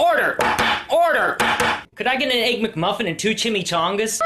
Order! Order! Could I get an Egg McMuffin and two chimichangas?